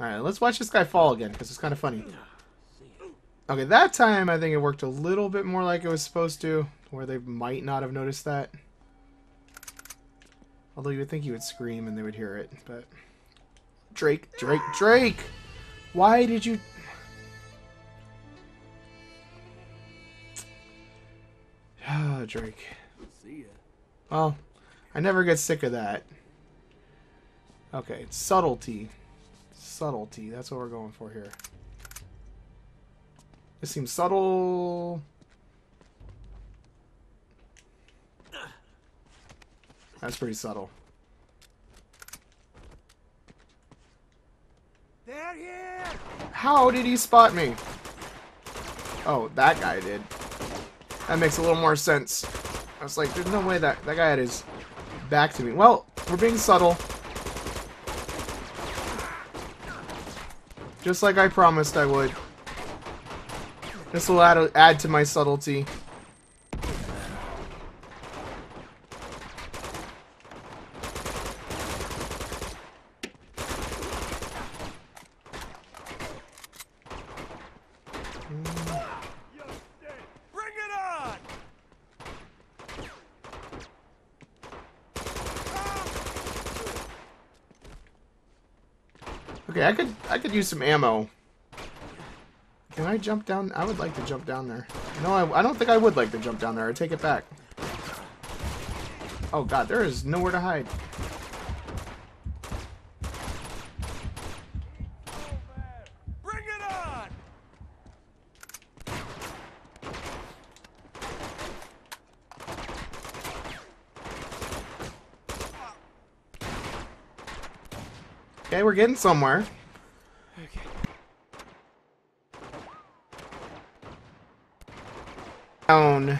Alright, let's watch this guy fall again, because it's kind of funny. Okay, that time I think it worked a little bit more like it was supposed to, where they might not have noticed that. Although you would think he would scream and they would hear it, but... Drake, Drake, Drake! Why did you... Ah, Drake. Well, I never get sick of that. Okay, subtlety. Subtlety, that's what we're going for here. This seems subtle. That's pretty subtle. They're here! How did he spot me? Oh, that guy did. That makes a little more sense. I was like, there's no way that that guy had his back to me. Well, we're being subtle. Just like I promised I would. This will add, add to my subtlety. Bring it on! Okay, I could I could use some ammo. Can I jump down? I would like to jump down there. No, I, I don't think I would like to jump down there. I take it back. Oh god, there is nowhere to hide. Bring it on! Okay, we're getting somewhere. Okay. Down.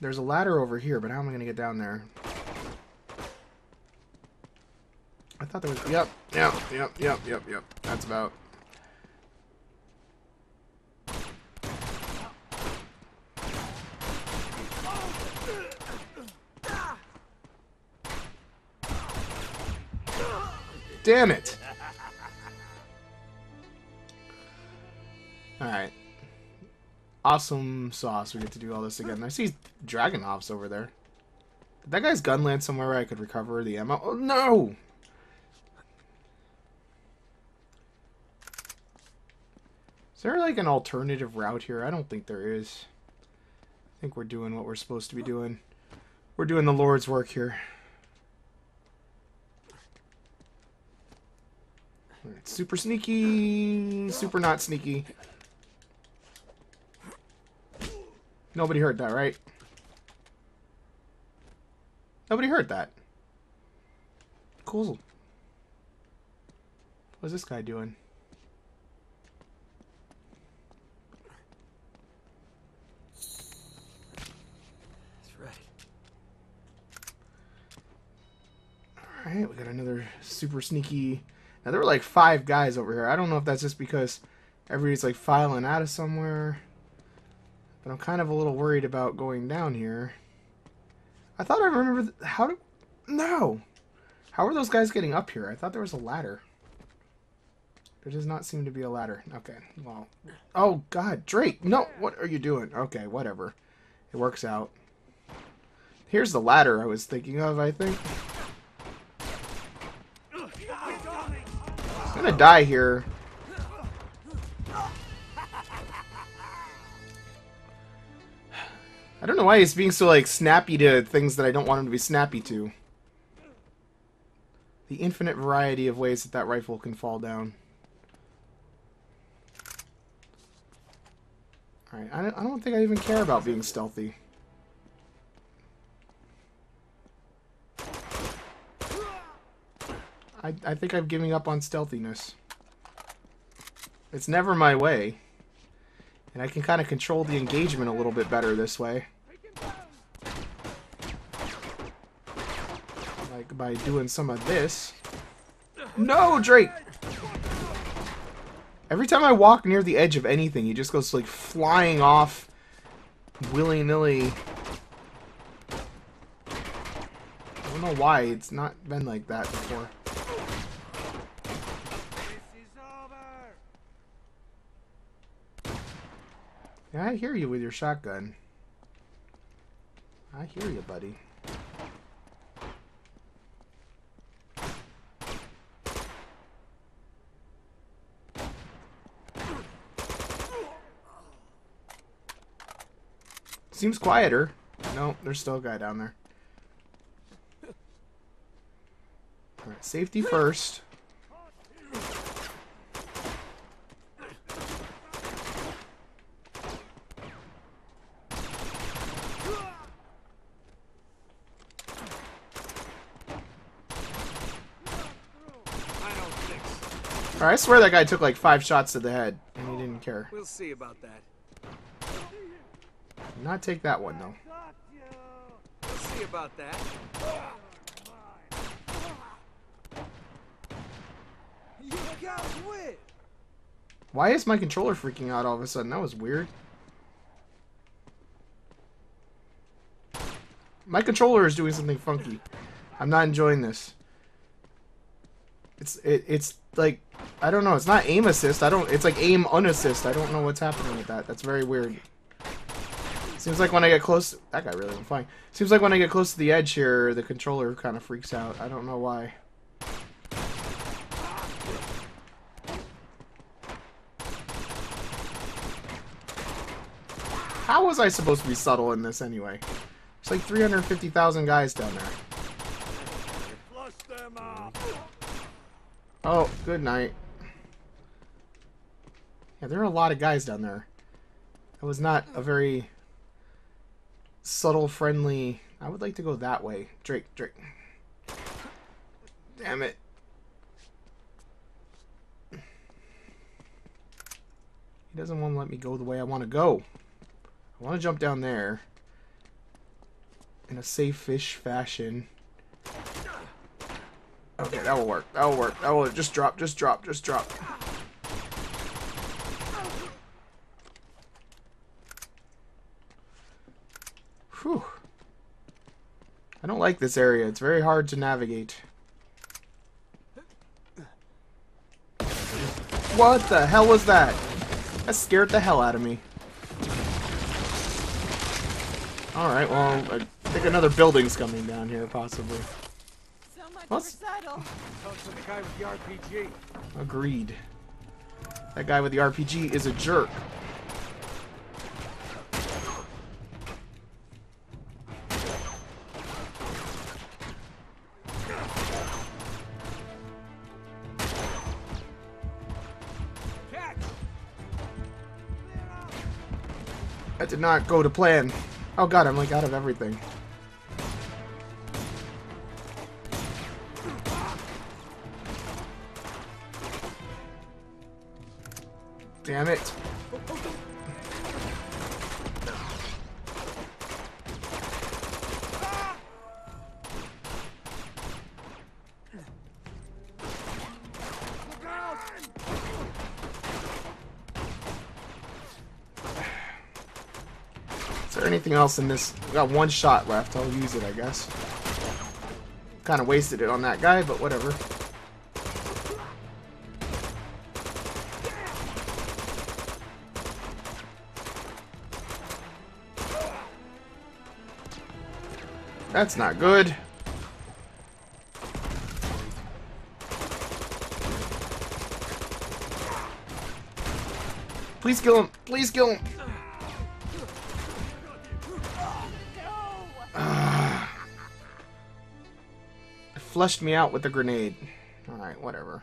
There's a ladder over here, but how am I gonna get down there? I thought there was. Yep, yep, yep, yep, yep, yep. That's about. Damn it! Alright. Awesome sauce. We get to do all this again. I see Dragon Dragonovs over there. Did that guy's gun land somewhere where I could recover the ammo? Oh, no! Is there like an alternative route here? I don't think there is. I think we're doing what we're supposed to be doing. We're doing the Lord's work here. Alright, Super sneaky, super not sneaky. Nobody heard that, right? Nobody heard that. Cool. What's this guy doing? That's right. Alright, we got another super sneaky. Now, there were like five guys over here. I don't know if that's just because everybody's like filing out of somewhere. But I'm kind of a little worried about going down here. I thought I remember. How do. No! How are those guys getting up here? I thought there was a ladder. There does not seem to be a ladder. Okay, well. Oh, God, Drake! No! What are you doing? Okay, whatever. It works out. Here's the ladder I was thinking of, I think. I'm gonna die here. I don't know why he's being so like snappy to things that I don't want him to be snappy to. The infinite variety of ways that that rifle can fall down. Alright, I don't, I don't think I even care about being stealthy. I, I think I'm giving up on stealthiness. It's never my way. And I can kind of control the engagement a little bit better this way. Like by doing some of this. No, Drake! Every time I walk near the edge of anything, he just goes like flying off willy-nilly. I don't know why, it's not been like that before. Yeah, I hear you with your shotgun. I hear you, buddy. Seems quieter. No, there's still a guy down there. Alright, safety first. I don't think Alright, I swear that guy took like five shots to the head, and he didn't care. We'll see about that. Not take that one though. We'll see about that. You guys win. Why is my controller freaking out all of a sudden? That was weird. My controller is doing something funky. I'm not enjoying this. It's it, it's like I don't know. It's not aim assist. I don't. It's like aim unassist. I don't know what's happening with that. That's very weird. Seems like when I get close, that guy really went flying. Seems like when I get close to the edge here, the controller kind of freaks out. I don't know why. How was I supposed to be subtle in this anyway? There's like 350,000 guys down there. Flush them out. Oh, good night. Yeah, there are a lot of guys down there. That was not a very subtle, friendly. I would like to go that way. Drake, Drake. Damn it. He doesn't want to let me go the way I want to go. I want to jump down there in a safe-ish fashion. Okay, that will work. That will work. That will just drop, just drop, just drop. Whew. I don't like this area. It's very hard to navigate. What the hell was that? That scared the hell out of me. Alright, well, I think another building's coming down here, possibly. So much What's- recital. Oh, Talk to the guy with the RPG. Agreed. That guy with the RPG is a jerk. That did not go to plan. Oh god, I'm like out of everything. Damn it. Anything else in this? We got one shot left. I'll use it, I guess. Kind of wasted it on that guy, but whatever. That's not good. Please kill him. Please kill him. Flushed me out with the grenade. Alright, whatever.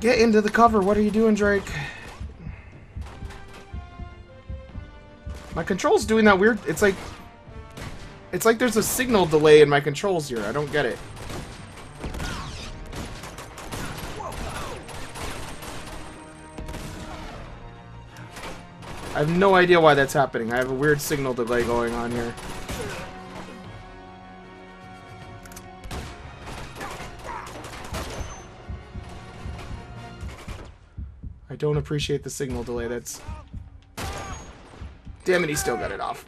Get into the cover. What are you doing, Drake? My control's doing that weird. It's like. It's like there's a signal delay in my controls here. I don't get it. Have no idea why that's happening. I have a weird signal delay going on here. I don't appreciate the signal delay. That's. Damn it, he still got it off.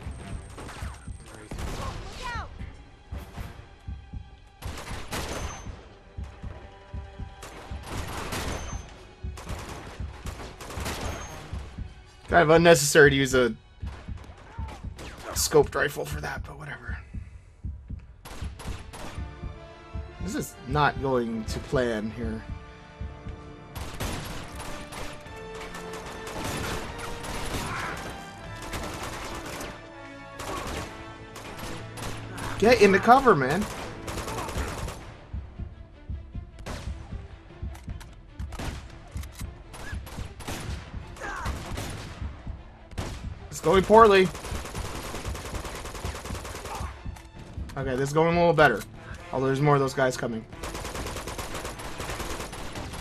Kind of unnecessary to use a scoped rifle for that, but whatever. This is not going to plan here. Get into cover, man. Going poorly. Okay, this is going a little better. Although there's more of those guys coming.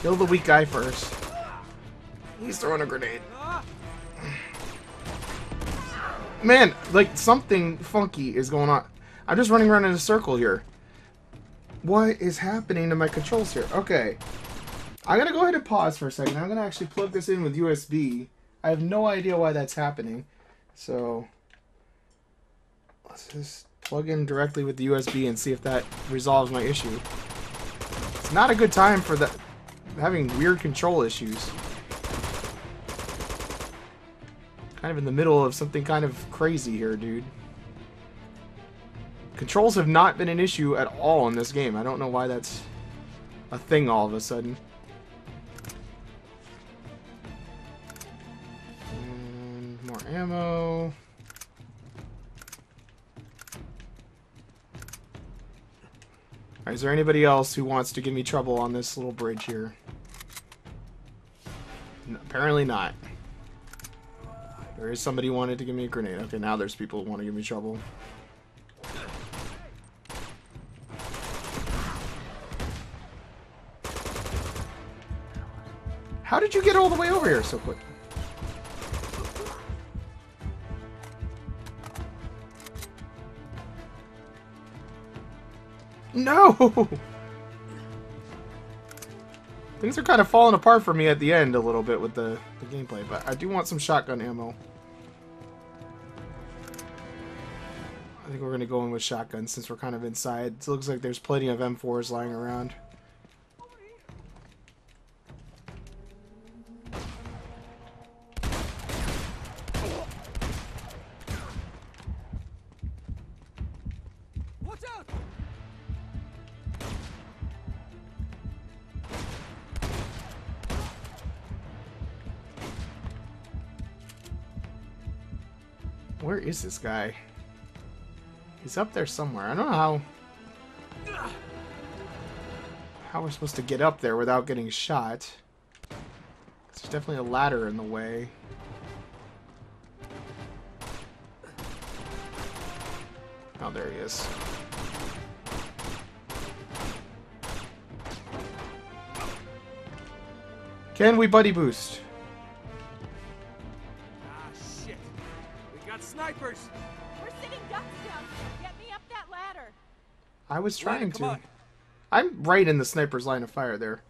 Kill the weak guy first. He's throwing a grenade. Man, like something funky is going on. I'm just running around in a circle here. What is happening to my controls here? Okay. I'm going to go ahead and pause for a second. I'm going to actually plug this in with USB. I have no idea why that's happening. So, let's just plug in directly with the USB and see if that resolves my issue. It's not a good time for that having weird control issues. Kind of in the middle of something kind of crazy here, dude. Controls have not been an issue at all in this game. I don't know why that's a thing all of a sudden. More ammo. Alright, is there anybody else who wants to give me trouble on this little bridge here? N apparently not. There is somebody who wanted to give me a grenade. Okay, now there's people who want to give me trouble. How did you get all the way over here so quick? No! Things are kind of falling apart for me at the end a little bit with the, the gameplay, but I do want some shotgun ammo. I think we're going to go in with shotguns since we're kind of inside. It looks like there's plenty of M4s lying around. Where is this guy? He's up there somewhere. I don't know how... How we're supposed to get up there without getting shot. There's definitely a ladder in the way. Oh, there he is. Can we buddy boost? Snipers. We're sitting ducks down here. Get me up that ladder. I was Ladder, trying come to. on. I'm right in the sniper's line of fire there.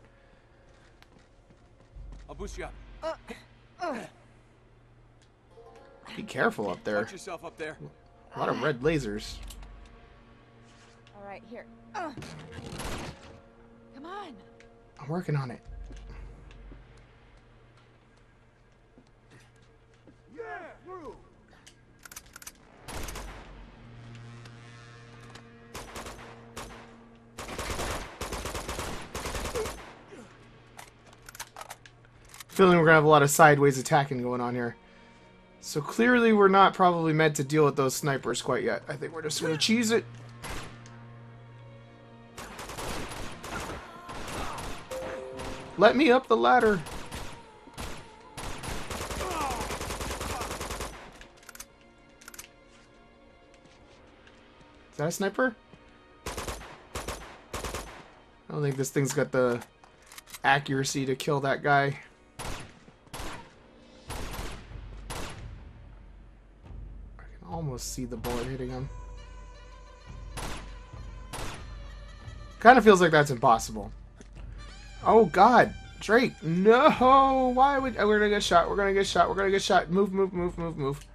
I'll boost you up. Uh, uh. Be careful up there. Watch yourself up there. A lot of red lasers. All right, here. Ugh. Come on. I'm working on it. Yeah, through. Feeling we're gonna have a lot of sideways attacking going on here. So clearly we're not probably meant to deal with those snipers quite yet. I think we're just gonna cheese it. Let me up the ladder. Is that a sniper? I don't think this thing's got the accuracy to kill that guy. I can almost see the bullet hitting him. Kind of feels like that's impossible. Oh God, Drake! No! Why would we're gonna get shot? We're gonna get shot. We're gonna get shot. Move, move, move, move, move.